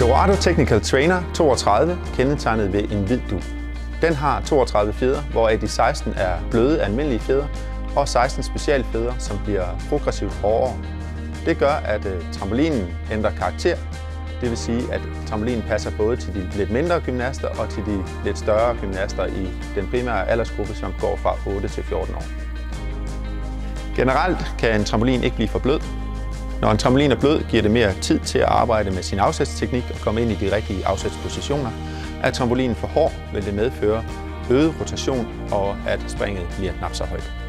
Dorado Technical Trainer 32 kendetegnet ved en hvid du. Den har 32 fjeder, hvoraf de 16 er bløde almindelige fjeder, og 16 specialfjeder, som bliver progressivt hårdere. Det gør, at øh, trampolinen ændrer karakter. Det vil sige, at trampolinen passer både til de lidt mindre gymnaster og til de lidt større gymnaster i den primære aldersgruppe, som går fra 8 til 14 år. Generelt kan en trampolin ikke blive for blød. Når en trampolin er blød, giver det mere tid til at arbejde med sin afsætsteknik og komme ind i de rigtige afsætspositioner. Er trampolinen for hård, vil det medføre øget rotation og at springet bliver knap så højt.